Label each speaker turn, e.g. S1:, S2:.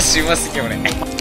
S1: しうますぎ俺。